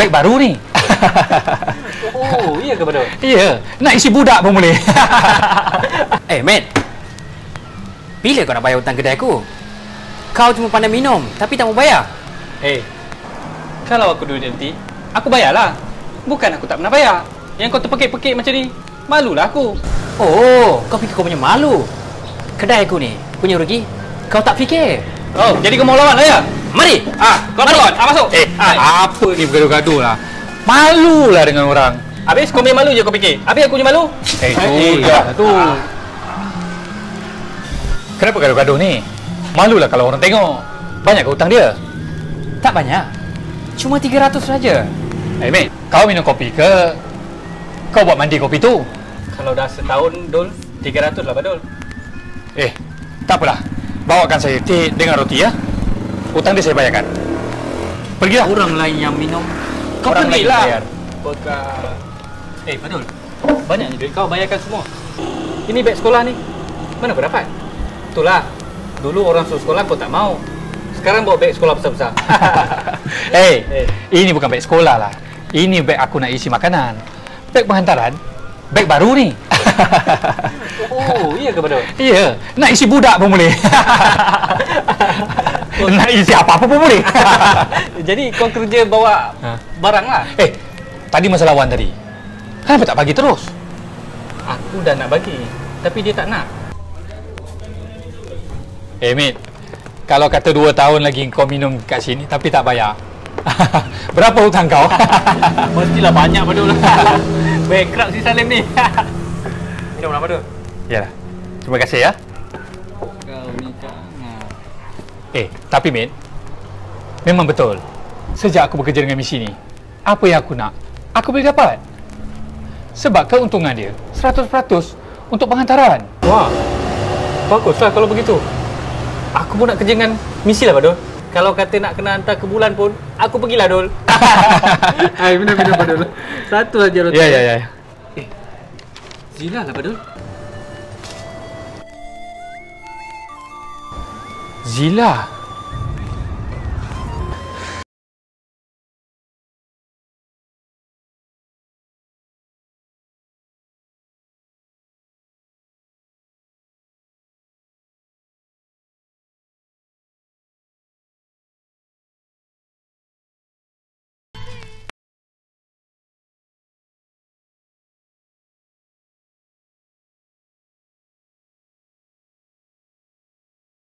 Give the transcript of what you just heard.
beg baru ni. Oh, iya ke Badul? Ya, nak isi budak pun boleh. Eh, Matt. Bila kau nak bayar hutang kedai aku? Kau cuma pandai minum, tapi tak mau bayar. Eh, kalau aku duit nanti, aku bayarlah. Bukan aku tak pernah bayar. Yang kau terpekik-pekik macam ni, malulah aku. Oh, kau fikir kau punya malu. Kedai aku ni punya rugi, kau tak fikir. Oh, jadi kau mau lawan lah ya? Mari. Ah, kau lawan? Ah, masuk. eh, ah, apa ni bergaduh-gaduh lah. Malu lah dengan orang. habis kau punya malu je kau fikir. Habis aku punya malu? Eh, tu Eh, lah, eh, tu. Kenapa gaduh-gaduh ni? Malulah kalau orang tengok. Banyak ke hutang dia? Tak banyak. Cuma 300 saja. Eh, mate, kau minum kopi ke? Kau buat mandi kopi tu? Kalau dah setahun, Dul, 300 lah Badul. Eh, tak apalah. Bawakan saya teh dengan roti ya. Hutang dia saya bayarkan. Pergilah. Orang lain yang minum. Kau Orang pergilah. Bekal. Eh, Badul. Banyaknya duit kau bayarkan semua. Ini beg sekolah ni. Mana kau dapat? Itulah. Dulu orang suruh sekolah kau tak mau. Sekarang bawa beg sekolah besar-besar. Eh, Eh. ini bukan beg sekolah lah. Ini beg aku nak isi makanan. Beg penghantaran. Beg baru ni. oh, iya ke Badul? Ya, nak isi budak pun boleh. Nak isi apa-apa pun boleh. Jadi kau kerja bawa Ha. barang lah? eh, tadi masalah Wan tadi. Kenapa tak bagi terus? Aku dah nak bagi. Tapi dia tak nak. Eh, Mit. Kalau kata dua tahun lagi kau minum kat sini tapi tak bayar. Berapa hutang kau? Mestilah banyak Badul. Bankrupt si Salim ni. Minum lah Badul. Yalah. Terima kasih ya. Eh, tapi Min, memang betul. Sejak aku bekerja dengan misi ni, apa yang aku nak, aku boleh dapat. Sebab keuntungan dia 100% untuk penghantaran. Wah. Baguslah kalau begitu. Aku pun nak kerja dengan misi lah Badul. Kalau kata nak kena hantar ke bulan pun, aku pergilah Dul. Hai, minum-minum Badul. Satu aja roti. Ya, ya, ya. Zila lah Badul. Zila.